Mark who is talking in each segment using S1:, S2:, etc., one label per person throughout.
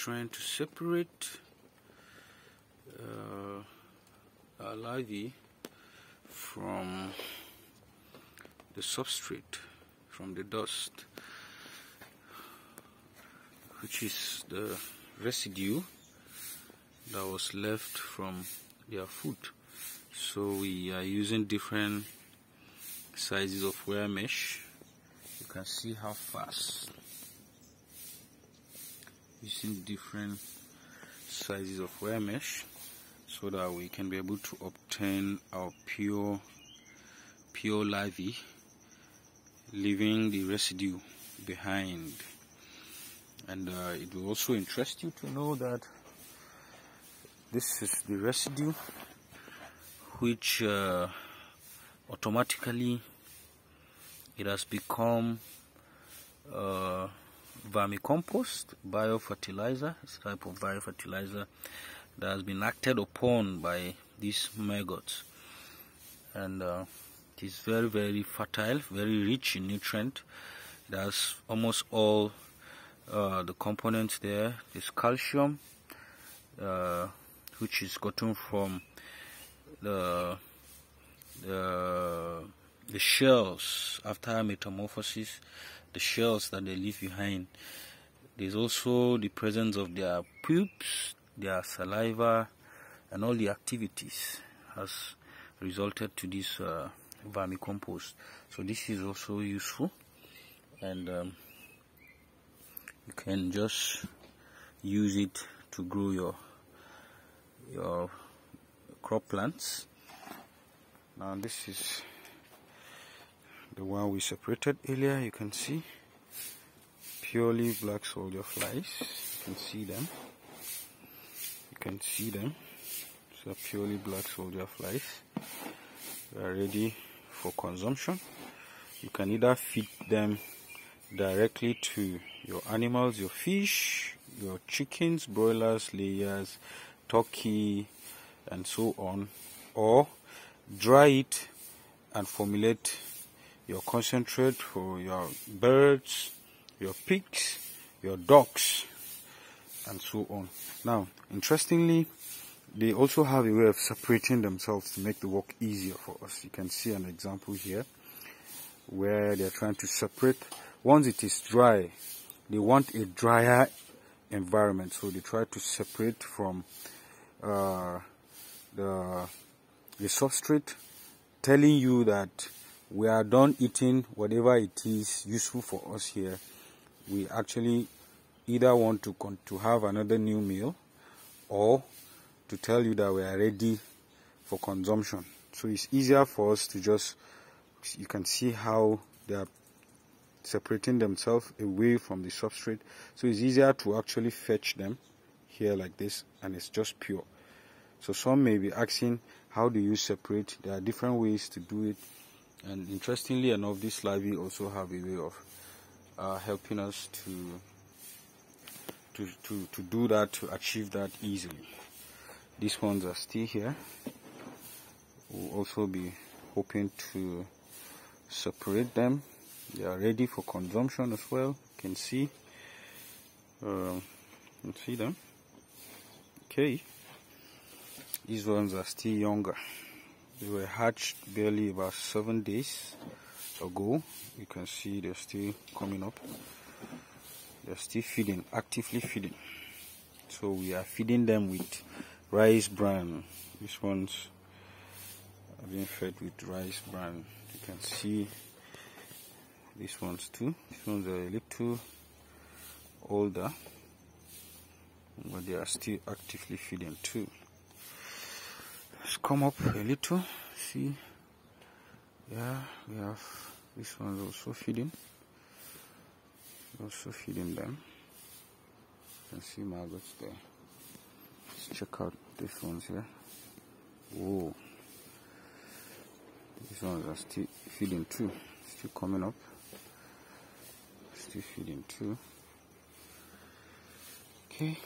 S1: trying to separate uh, our larvae from the substrate, from the dust, which is the residue that was left from their food. So we are using different sizes of wire mesh. You can see how fast using different sizes of wire mesh so that we can be able to obtain our pure pure larvae leaving the residue behind. And uh, it will also interest you to know that this is the residue which uh, automatically it has become uh, vermicompost, biofertilizer, it's a type of biofertilizer that has been acted upon by these maggots. And uh, it is very, very fertile, very rich in nutrient. It has almost all uh, the components there. There's calcium, uh, which is gotten from the, the, the shells after metamorphosis the shells that they leave behind. There's also the presence of their poops, their saliva, and all the activities has resulted to this uh, vermicompost. So this is also useful, and um, you can just use it to grow your your crop plants. Now this is the one we separated earlier you can see. Purely black soldier flies. You can see them. You can see them. So purely black soldier flies. They are ready for consumption. You can either feed them directly to your animals your fish your chickens broilers layers turkey and so on or dry it and formulate your concentrate for your birds, your pigs, your dogs, and so on. Now, interestingly, they also have a way of separating themselves to make the work easier for us. You can see an example here where they're trying to separate. Once it is dry, they want a drier environment, so they try to separate from uh, the the substrate, telling you that we are done eating whatever it is useful for us here. We actually either want to to have another new meal or to tell you that we are ready for consumption. So it's easier for us to just you can see how they are separating themselves away from the substrate. So it's easier to actually fetch them here like this and it's just pure. So some may be asking how do you separate? There are different ways to do it and interestingly enough this larvae also have a way of uh, helping us to, to to to do that to achieve that easily. These ones are still here. We'll also be hoping to separate them. They are ready for consumption as well. You can see. Uh, you can see them. Okay. These ones are still younger they were hatched barely about seven days ago. You can see they're still coming up. They're still feeding, actively feeding. So we are feeding them with rice bran. These ones are being fed with rice bran. You can see these ones too. These ones are a little older, but they are still actively feeding too come up a little see. Yeah we have this one's also feeding. Also feeding them. You can see maggots there. Let's check out these ones here. Whoa. These ones are still feeding too. Still coming up. Still feeding too. Okay.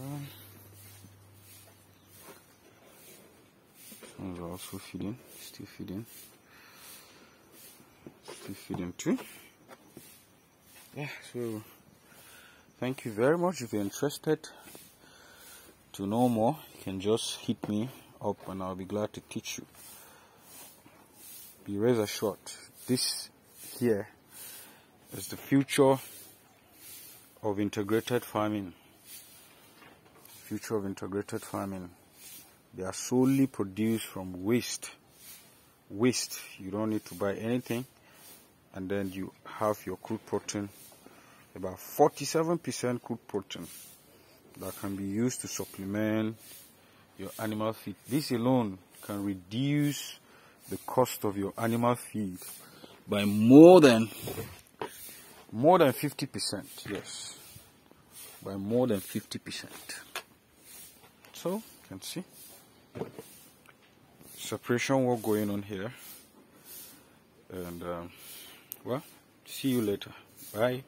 S1: Um, are also feeding, still feeding, still feeding too. Yeah, so thank you very much. If you're interested to know more you can just hit me up and i'll be glad to teach you. Be razor short this here is the future of integrated farming. Future of integrated farming they are solely produced from waste. Waste. You don't need to buy anything. And then you have your crude protein. About 47% crude protein that can be used to supplement your animal feed. This alone can reduce the cost of your animal feed by more than more than 50% yes. By more than 50% so you can see separation work going on here. And um, well see you later. Bye